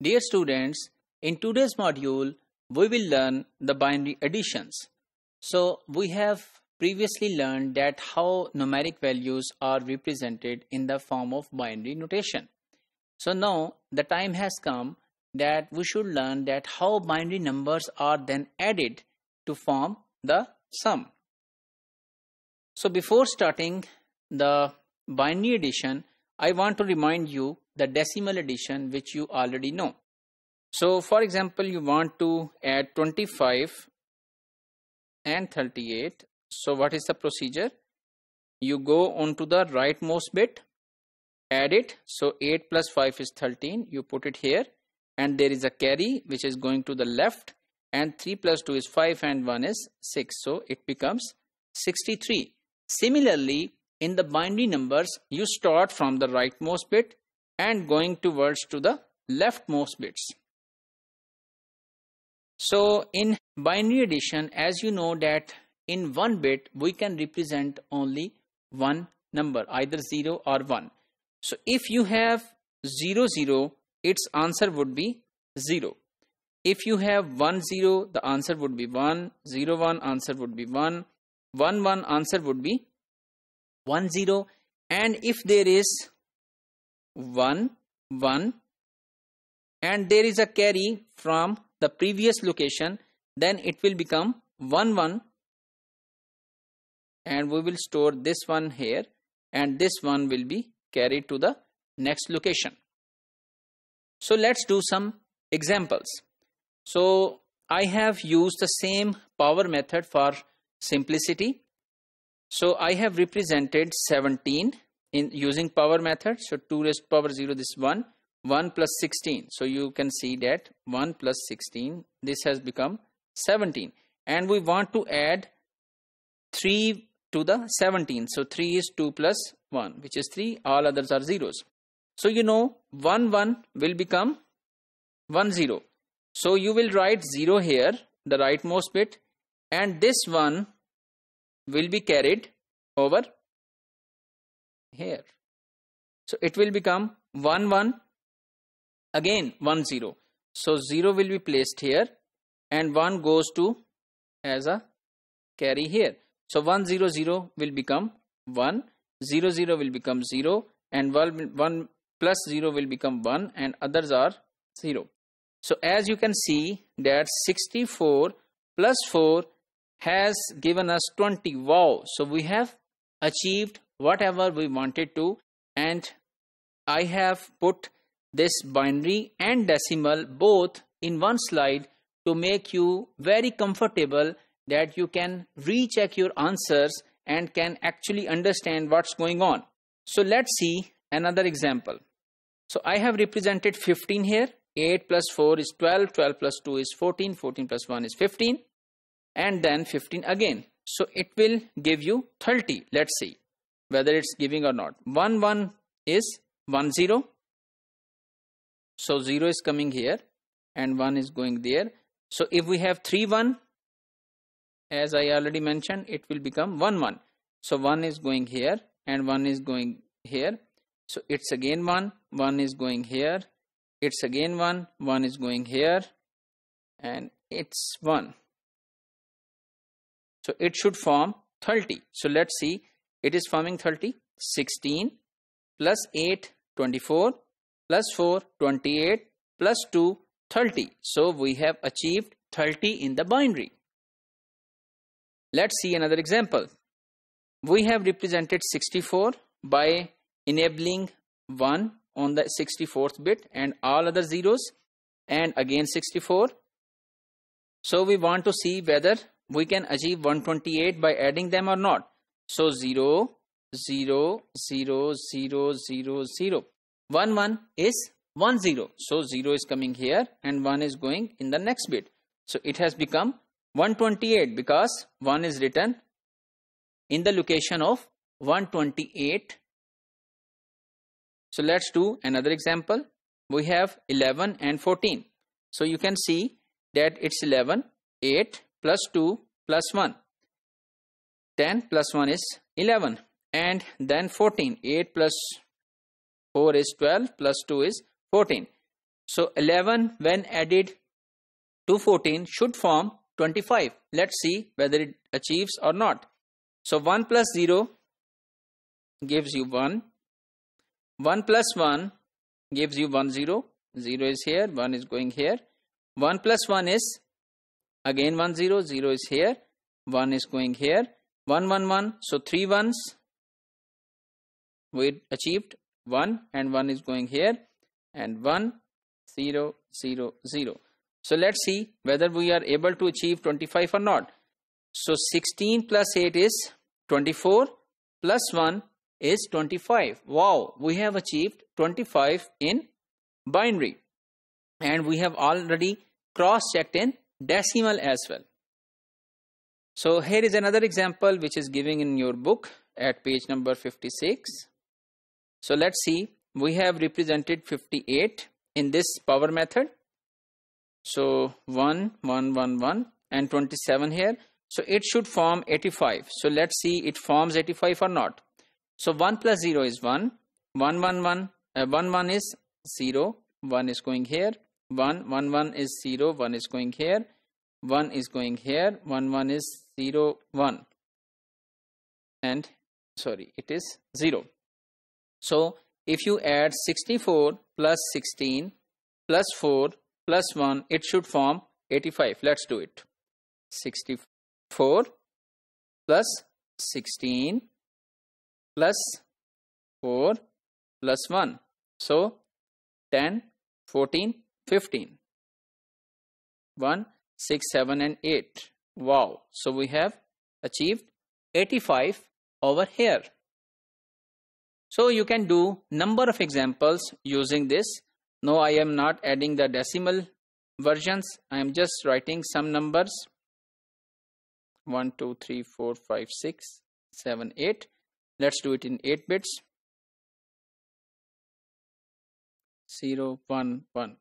Dear students, in today's module, we will learn the binary additions. So we have previously learned that how numeric values are represented in the form of binary notation. So now the time has come that we should learn that how binary numbers are then added to form the sum. So before starting the binary addition, I want to remind you the decimal addition which you already know. So for example, you want to add 25 and 38. So what is the procedure? You go on to the rightmost bit, add it. So 8 plus 5 is 13. You put it here and there is a carry which is going to the left and 3 plus 2 is 5 and 1 is 6. So it becomes 63. Similarly, in the binary numbers, you start from the rightmost bit and going towards to the leftmost bits. So in binary addition, as you know that in one bit, we can represent only one number, either 0 or 1. So if you have 0, 0, its answer would be 0. If you have 1, 0, the answer would be 1, 0, 1, answer would be 1, 1, 1, answer would be 1, 0. And if there is 1, 1, and there is a carry from the previous location then it will become 1 1 and we will store this one here and this one will be carried to the next location. So let's do some examples. So I have used the same power method for simplicity. So I have represented 17 in using power method. So 2 raised to power 0 this 1 1 plus 16 so you can see that 1 plus 16 this has become 17 and we want to add 3 to the 17 so 3 is 2 plus 1 which is 3 all others are zeros. So you know 1 1 will become 1 0 so you will write 0 here the rightmost bit. And this one will be carried over here. So it will become 1 1 again 1 0 so 0 will be placed here and 1 goes to as a carry here. So 1 0 0 will become 1 0 0 will become 0 and 1, 1 plus 0 will become 1 and others are 0 so as you can see that 64 plus 4 has given us 20 wow. So we have achieved whatever we wanted to and I have put this binary and decimal both in one slide to make you very comfortable that you can recheck your answers and can actually understand what's going on. So let's see another example. So I have represented 15 here. 8 plus 4 is 12, 12 plus 2 is 14, 14 plus 1 is 15 and then 15 again. So it will give you 30. Let's see whether it's giving or not. 1, 1 is 1, 0. So 0 is coming here and 1 is going there. So if we have 3 1 as I already mentioned it will become 1 1. So 1 is going here and 1 is going here. So it's again 1, 1 is going here. It's again 1, 1 is going here and it's 1. So it should form 30. So let's see it is forming 30. 16 plus 8 24 plus 4 28 plus 2 30 so we have achieved 30 in the binary let's see another example. We have represented 64 by enabling 1 on the 64th bit and all other zeros and again 64 so we want to see whether we can achieve 128 by adding them or not so 0 0 0 0 0 0 1 1 is 1 0 so 0 is coming here and 1 is going in the next bit. So it has become 128 because 1 is written in the location of 128 so let's do another example. We have 11 and 14 so you can see that it's 11 8 plus 2 plus 1 10 plus 1 is 11 and then 14 8 plus 4 is 12 plus 2 is 14 So 11 when added to 14 should form 25. Let's see whether it achieves or not. So 1 plus 0 gives you 1. 1 plus 1 gives you 1 0. 0 is here, 1 is going here. 1 plus 1 is again 1 0, 0 is here, 1 is going here. 1 1 1, so 3 ones we achieved 1 and 1 is going here and 1 0 0 0. So let's see whether we are able to achieve 25 or not. So 16 plus 8 is 24 plus 1 is 25. Wow, we have achieved 25 in binary. And we have already cross-checked in decimal as well. So here is another example which is giving in your book at page number 56. So let's see, we have represented 58 in this power method so 1, 1, 1, 1 and 27 here. So it should form 85. So let's see it forms 85 or not. So 1 plus 0 is 1. 1, 1, 1. Uh, 1, 1 is 0. 1 is going here. 1, 1, 1 is 0. 1 is going here. 1 is going here. 1, 1 is 0, 1. And sorry, it is 0. So if you add 64 plus 16 plus 4 plus 1, it should form 85. Let's do it. 64 plus 16 plus 4 plus 1. So 10, 14, 15. 1, 6, 7 and 8. Wow. So we have achieved 85 over here. So you can do number of examples using this no I am not adding the decimal versions I am just writing some numbers 1 2 3 4 5 6 7 8 let's do it in 8 bits 0 1 1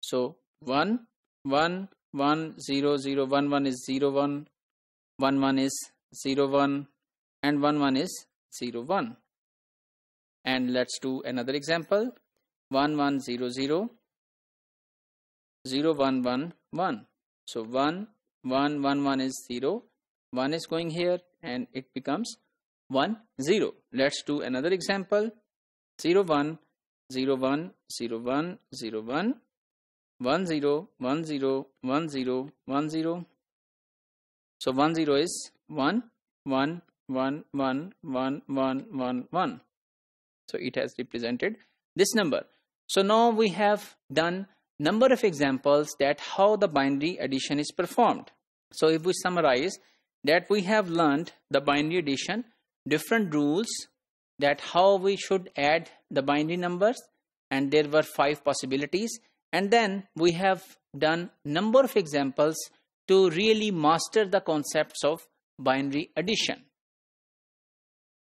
so 1 1 1 0 0 1 1 is 0 1 1 1 is 0 1 and 1 1 is 0 1 and let's do another example. 1 1 0 0 0 1 1 1 so 1 1 1 1 is 0 1 is going here and it becomes 1 0 let's do another example. 0 1 0 1 0 1 0 1 1 0 1 0 1 0 1 0 so 1 0 is 1 1 1 1 1 1 1 1 so it has represented this number. So now we have done number of examples that how the binary addition is performed. So if we summarize that we have learned the binary addition, different rules that how we should add the binary numbers and there were five possibilities and then we have done number of examples to really master the concepts of binary addition.